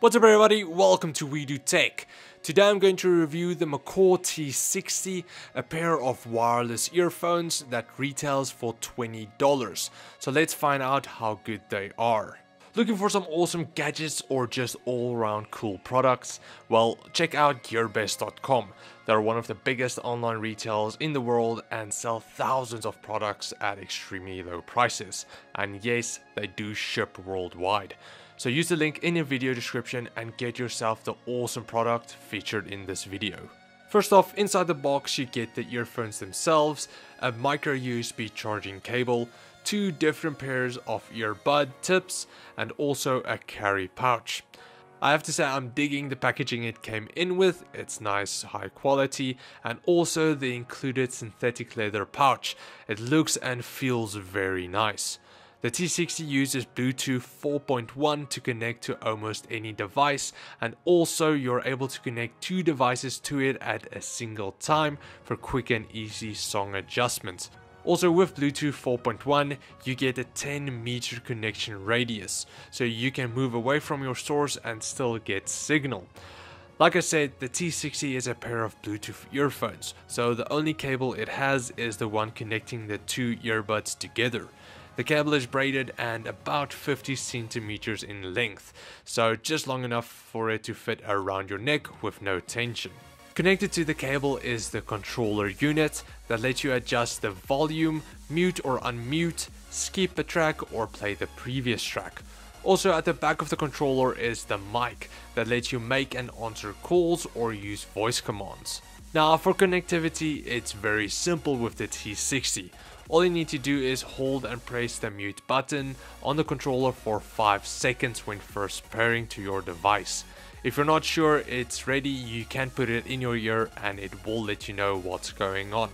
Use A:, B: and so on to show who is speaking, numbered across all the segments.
A: What's up everybody, welcome to We Do Tech. Today I'm going to review the Macaw T60, a pair of wireless earphones that retails for $20. So let's find out how good they are. Looking for some awesome gadgets or just all-around cool products? Well, check out gearbest.com. They're one of the biggest online retailers in the world and sell thousands of products at extremely low prices. And yes, they do ship worldwide. So use the link in the video description and get yourself the awesome product featured in this video. First off, inside the box you get the earphones themselves, a micro USB charging cable, two different pairs of earbud tips, and also a carry pouch. I have to say I'm digging the packaging it came in with, it's nice high quality and also the included synthetic leather pouch. It looks and feels very nice. The T60 uses Bluetooth 4.1 to connect to almost any device and also you're able to connect two devices to it at a single time for quick and easy song adjustments. Also with Bluetooth 4.1 you get a 10 meter connection radius so you can move away from your source and still get signal. Like I said, the T60 is a pair of Bluetooth earphones, so the only cable it has is the one connecting the two earbuds together. The cable is braided and about 50 centimeters in length, so just long enough for it to fit around your neck with no tension. Connected to the cable is the controller unit that lets you adjust the volume, mute or unmute, skip a track or play the previous track. Also at the back of the controller is the mic that lets you make and answer calls or use voice commands. Now for connectivity it's very simple with the T60. All you need to do is hold and press the mute button on the controller for 5 seconds when first pairing to your device. If you're not sure it's ready, you can put it in your ear and it will let you know what's going on.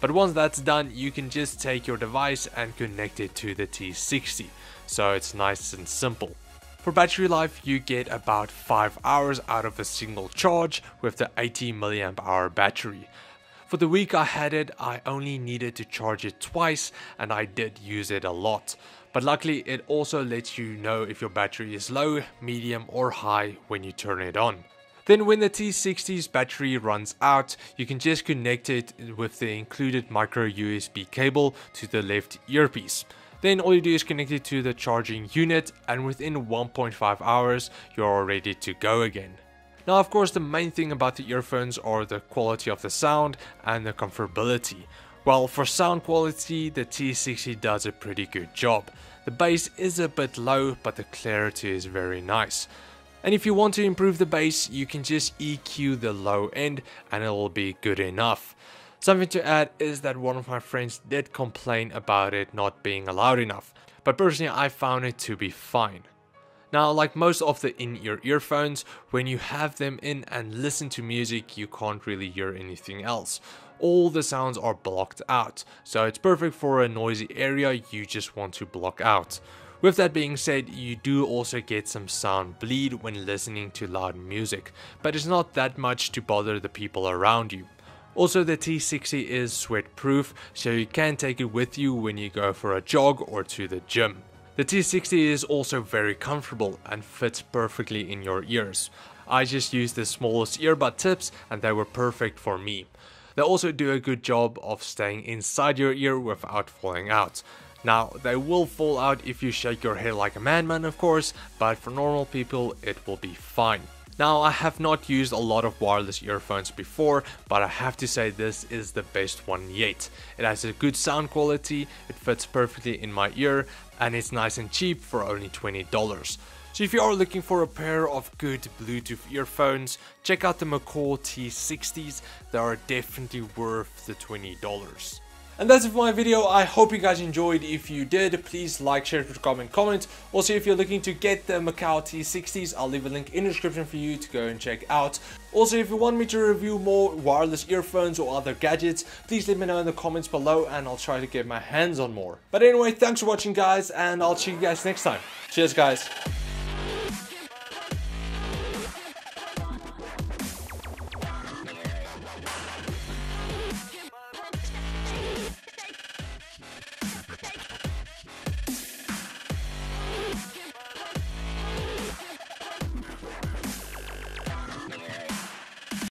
A: But once that's done, you can just take your device and connect it to the T60. So it's nice and simple. For battery life, you get about 5 hours out of a single charge with the 80 mAh battery. For the week I had it, I only needed to charge it twice and I did use it a lot. But luckily it also lets you know if your battery is low, medium or high when you turn it on. Then when the T60's battery runs out, you can just connect it with the included micro USB cable to the left earpiece. Then all you do is connect it to the charging unit and within 1.5 hours you're all ready to go again. Now of course the main thing about the earphones are the quality of the sound and the comfortability. Well for sound quality the T60 does a pretty good job. The bass is a bit low but the clarity is very nice. And if you want to improve the bass you can just EQ the low end and it will be good enough. Something to add is that one of my friends did complain about it not being loud enough, but personally I found it to be fine. Now, like most of the in-ear earphones, when you have them in and listen to music, you can't really hear anything else. All the sounds are blocked out, so it's perfect for a noisy area you just want to block out. With that being said, you do also get some sound bleed when listening to loud music, but it's not that much to bother the people around you. Also the T60 is sweat proof, so you can take it with you when you go for a jog or to the gym. The T60 is also very comfortable and fits perfectly in your ears. I just used the smallest earbud tips and they were perfect for me. They also do a good job of staying inside your ear without falling out. Now, they will fall out if you shake your head like a madman of course, but for normal people it will be fine. Now I have not used a lot of wireless earphones before, but I have to say this is the best one yet. It has a good sound quality, it fits perfectly in my ear, and it's nice and cheap for only $20. So if you are looking for a pair of good Bluetooth earphones, check out the Macaw T60s, they are definitely worth the $20. And that's it for my video. I hope you guys enjoyed. If you did, please like, share, subscribe, comment. Also, if you're looking to get the Macaw T60s, I'll leave a link in the description for you to go and check out. Also, if you want me to review more wireless earphones or other gadgets, please let me know in the comments below and I'll try to get my hands on more. But anyway, thanks for watching guys and I'll see you guys next time. Cheers guys.